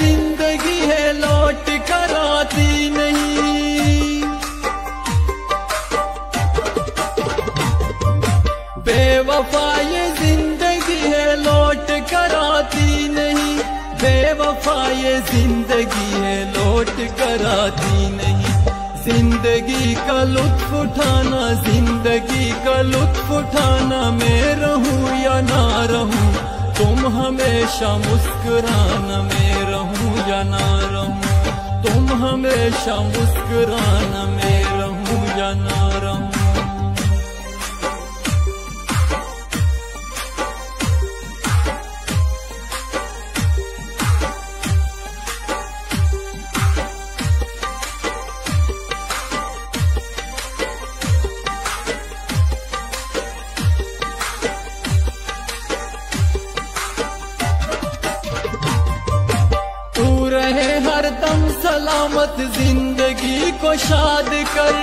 ज़िंदगी है लौट कर आती नहीं। बेवफा ये ज़िंदगी है लौट कर आती नहीं। बेवफा ये ज़िंदगी है लौट कर आती नहीं। ज़िंदगी का लुत्फ उठाना, ज़िंदगी का लुत्फ उठाना, मैं रहूँ या ना रहूँ, तुम हमेशा मुस्कुराना मेरे या रहूँ तुम हमेशा मुस्कुराना मैं रहूँ या रहूँ। सलामत ज़िंदगी को शाद कर।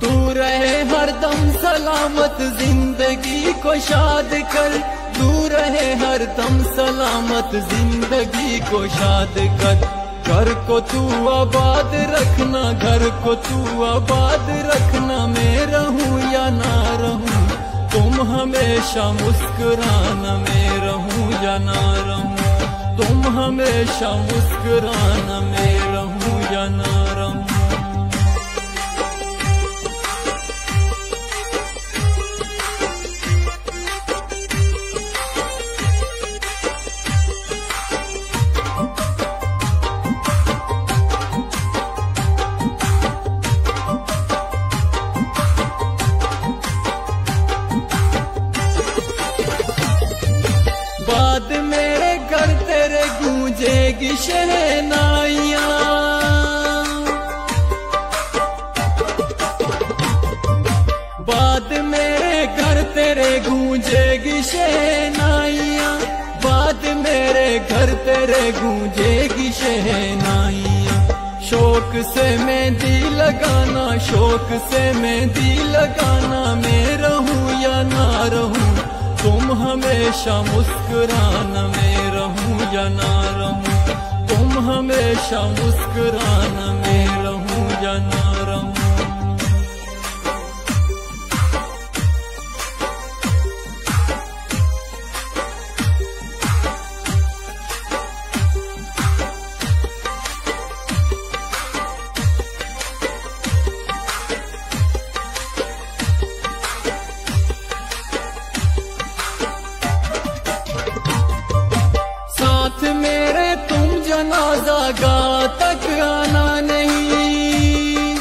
तू रहे हरदम सलामत ज़िंदगी को शाद कर। तू रहे हरदम सलामत ज़िंदगी को शाद कर। घर को तू आबाद रखना, घर को तू आबाद रखना, मैं रहूँ या ना रहूँ? तुम हमेशा मुस्कुराना, मैं रहूँ। या रहूँ। तुम हमेशा मुस्कुराना मैं रहूँ या रहूँ। बाद मेरे घर तेरे गूंजेगी शहनाइया बाद मेरे घर तेरे गूंजेगी शहनाइया बाद मेरे घर तेरे गूंजेगी शहनाइया शौक से मैं मेहंदी लगाना, शौक से मेहंदी लगाना, मैं रहूँ या हमेशा मुस्कुराना में रहूँ या ना रहूँ? तुम हमेशा मुस्कुराना मैं जनाजा गा तक आना नहीं।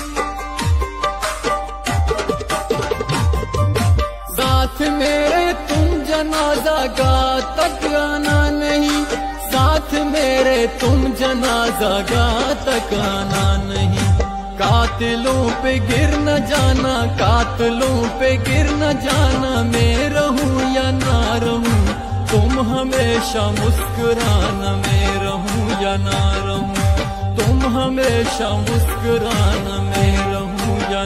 साथ मेरे तुम जनाजा गा तक आना नहीं। साथ मेरे तुम जनाजा तक आना नहीं कातिलों पे गिर न जाना, कातिलों पे गिर न जाना, मैं रहूँ या ना रहूँ, तुम हमेशा मुस्कुराना मैं रहूँ या रहूँ तुम हमेशा मुस्कुराना में रहूँ या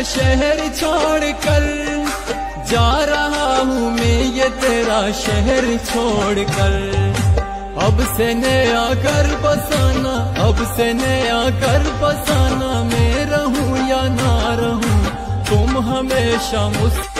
शहर छोड़ कर जा रहा हूँ मैं ये तेरा शहर छोड़ कर। अब से नया कर बसाना, अब से नया कर बसाना, मैं रहूँ या ना रहूँ, तुम हमेशा मुस्कुरा